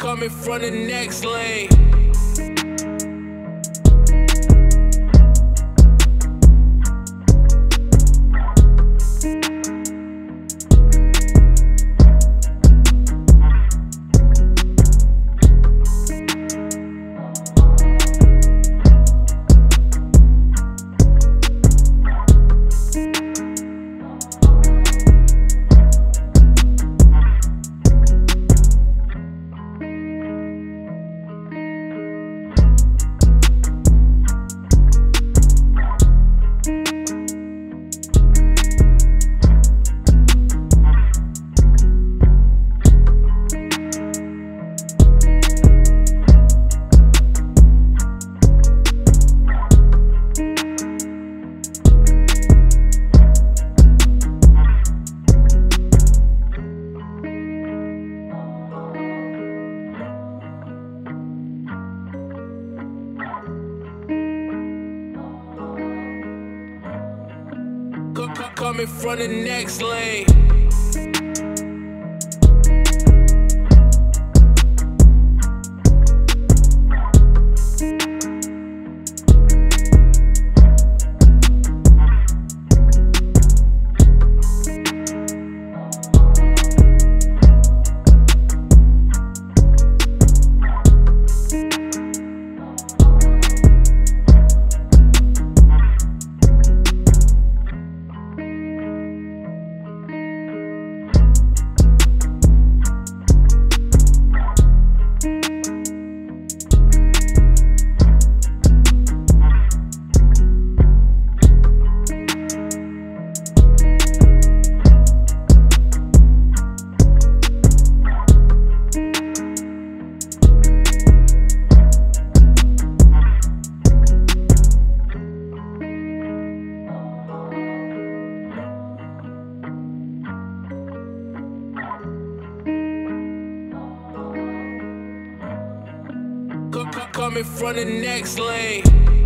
coming from the next lane. Coming from the next lane. coming from the next lane.